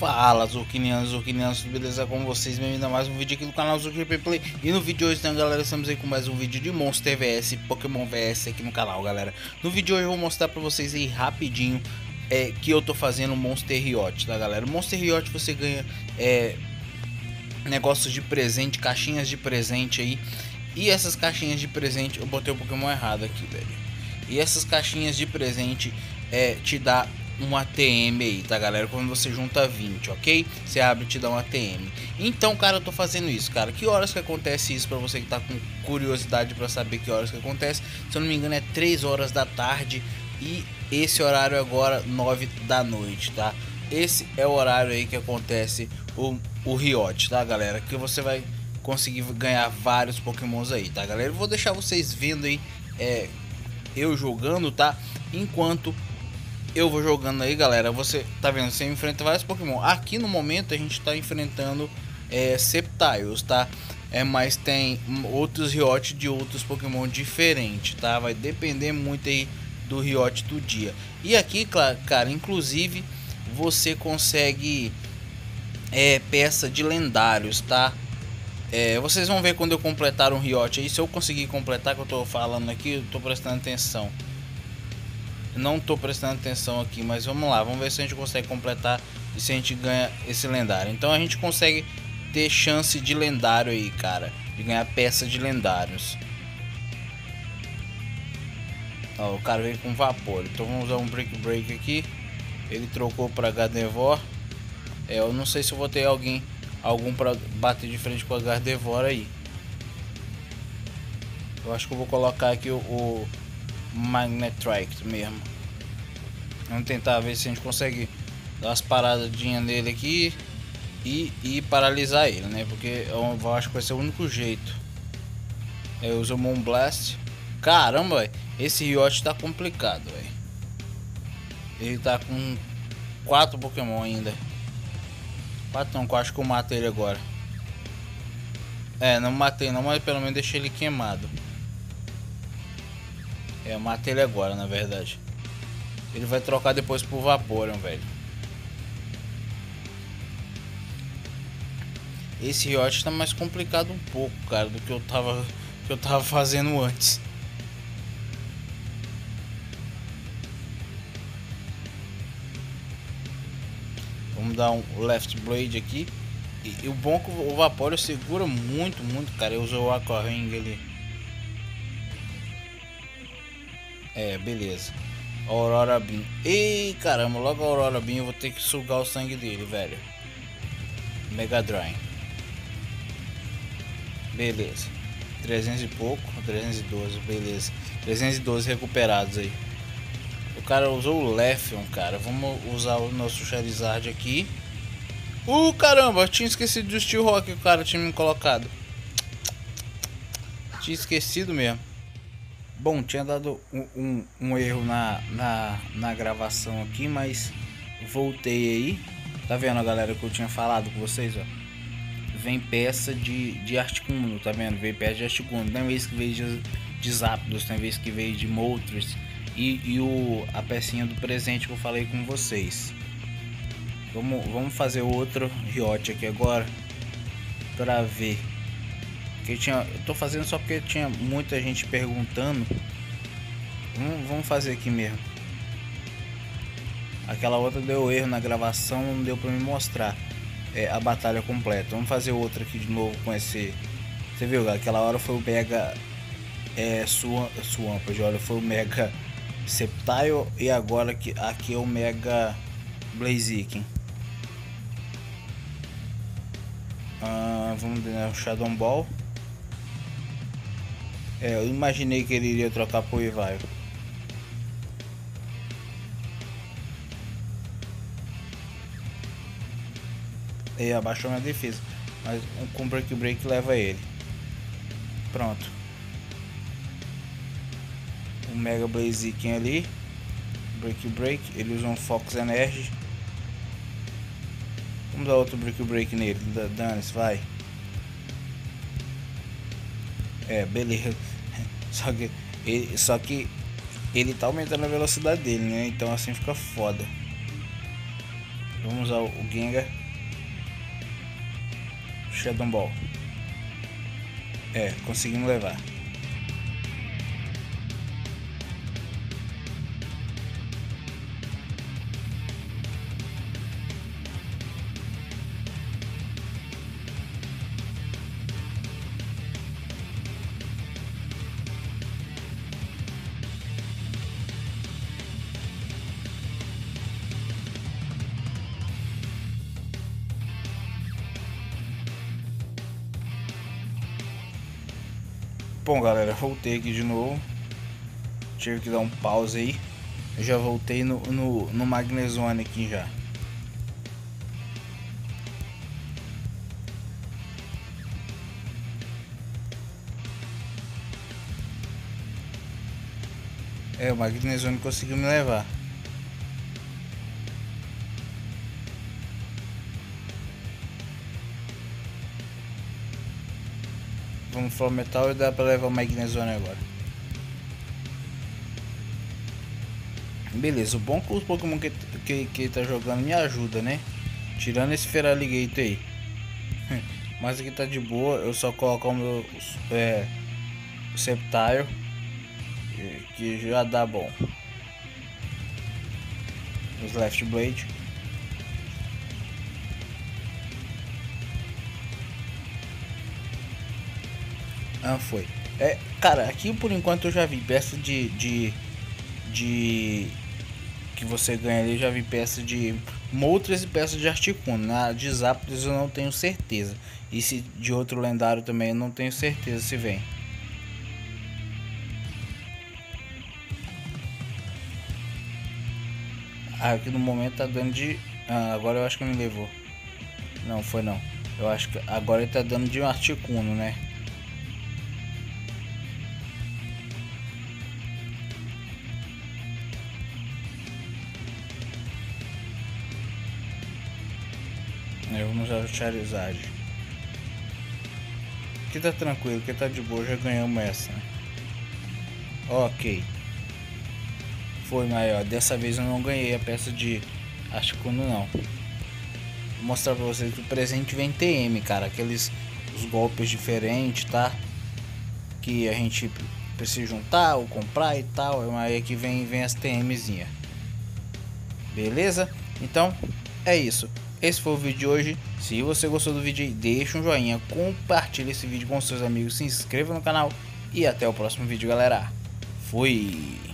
Fala Zuquinianos, Zuquinianos, beleza com vocês? Bem-vindo a mais um vídeo aqui do canal Zuki Play E no vídeo de hoje, né, galera, estamos aí com mais um vídeo de Monster vs Pokémon vs aqui no canal, galera No vídeo de hoje eu vou mostrar pra vocês aí rapidinho é, que eu tô fazendo Monster Riot, tá galera? Monster Riot você ganha é, negócios de presente, caixinhas de presente aí E essas caixinhas de presente, eu botei o Pokémon errado aqui, velho E essas caixinhas de presente é, te dá um ATM aí, tá galera? Quando você junta 20, ok? Você abre e te dá um ATM. Então, cara, eu tô fazendo isso, cara. Que horas que acontece isso pra você que tá com curiosidade pra saber que horas que acontece? Se eu não me engano é 3 horas da tarde e esse horário é agora 9 da noite, tá? Esse é o horário aí que acontece o, o Riot, tá galera? Que você vai conseguir ganhar vários pokémons aí, tá galera? Eu vou deixar vocês vendo aí é, eu jogando, tá? Enquanto eu vou jogando aí, galera. Você tá vendo? Você enfrenta vários Pokémon. Aqui no momento a gente tá enfrentando é, Sceptiles, tá? É, mas tem outros Riot de outros Pokémon diferentes, tá? Vai depender muito aí do Riot do dia. E aqui, cara, inclusive você consegue é, peça de lendários, tá? É, vocês vão ver quando eu completar um Riot aí. Se eu conseguir completar, que eu tô falando aqui, eu tô prestando atenção. Não tô prestando atenção aqui, mas vamos lá, vamos ver se a gente consegue completar e se a gente ganha esse lendário. Então a gente consegue ter chance de lendário aí, cara, de ganhar peça de lendários. Ó, o cara veio com vapor, então vamos usar um break break aqui. Ele trocou para Gardevoir. É, eu não sei se vou ter alguém algum para bater de frente com a Gardevoir aí. Eu acho que eu vou colocar aqui o, o Magnetrike mesmo. Vamos tentar ver se a gente consegue dar umas paradinhas nele aqui e, e paralisar ele, né? Porque eu acho que vai ser o único jeito. Eu uso o Moon Blast. Caramba, véio, esse Riot tá complicado, velho. Ele tá com quatro Pokémon ainda. Quatro não, acho que eu mato ele agora. É, não matei não, mas pelo menos deixei ele queimado. É, matei ele agora, na verdade. Ele vai trocar depois pro Vaporeon, velho. Esse Riot tá mais complicado um pouco, cara, do que eu tava, que eu tava fazendo antes. Vamos dar um left blade aqui. E, e o bom é que o Vaporeon segura muito, muito, cara. Eu uso o Aqua Ring ali. É, beleza. Aurora Beam. Ei, caramba, logo a Aurora Beam eu vou ter que sugar o sangue dele, velho. Mega Drain. Beleza. 300 e pouco, 312, beleza. 312 recuperados aí. O cara usou o Lefion, cara. Vamos usar o nosso Charizard aqui. Uh, caramba, tinha esquecido do Steel Rock que o cara tinha me colocado. Tinha esquecido mesmo. Bom, tinha dado um, um, um, erro na, na, na gravação aqui, mas voltei aí. Tá vendo, galera, que eu tinha falado com vocês, ó. Vem peça de, de Articuno, tá vendo? Vem peça de Articuno. Tem vez que veio de, de Zapdos, tem vez que veio de Moltres. E, e o, a pecinha do presente que eu falei com vocês. Vamos, vamos fazer outro Riot aqui agora. Pra ver que tinha, eu tô fazendo só porque tinha muita gente perguntando. Vamos, vamos fazer aqui mesmo. Aquela outra deu erro na gravação, não deu para me mostrar é, a batalha completa. Vamos fazer outra aqui de novo com esse. Você viu, aquela hora foi o Mega é, Swamp, olha, foi o Mega Septile e agora aqui, aqui é o Mega Blaziken. Ah, vamos ver né, o Shadow Ball. É, eu imaginei que ele iria trocar por Ivaio. E abaixou minha defesa. Mas com break break leva ele. Pronto. O Mega Blaziken ali. Break break. Ele usa um Fox Energy. Vamos dar outro break break nele. Dane-se, vai. É, beleza. Só que ele, só que ele tá aumentando a velocidade dele, né? Então assim fica foda. Vamos usar o Gengar. Shadow Ball. É, conseguimos levar. Bom galera, voltei aqui de novo. Tive que dar um pause aí. Eu já voltei no, no, no Magnezone aqui já. É, o Magnezone conseguiu me levar Vamos Flow Metal e dá pra levar o Magnezone agora. Beleza, o bom que os Pokémon que, que, que tá jogando me ajuda, né? Tirando esse Feraligatr aí. Mas aqui tá de boa, eu só coloco o meu é, Sceptile que já dá bom. Os Left Blade. Ah, foi. É, cara, aqui por enquanto eu já vi peça de, de, de que você ganha ali, eu já vi peça de Moltres e peça de Articuno. Na de Zapdos eu não tenho certeza. E se de outro lendário também eu não tenho certeza se vem. Ah, aqui no momento tá dando de. Ah, agora eu acho que me levou. Não, foi não. Eu acho que agora ele tá dando de um Articuno, né? É, vamos usar o Charizard. Aqui tá tranquilo, aqui tá de boa, já ganhamos essa. Ok. Foi maior. Dessa vez eu não ganhei a peça de Articuno não. Vou mostrar pra vocês que o presente vem TM, cara. Aqueles os golpes diferentes, tá? Que a gente precisa juntar ou comprar e tal. Aí aqui vem, vem as TMzinha. Beleza? Então, é isso. Esse foi o vídeo de hoje. Se você gostou do vídeo, deixa um joinha, compartilhe esse vídeo com seus amigos, se inscreva no canal e até o próximo vídeo, galera. Fui!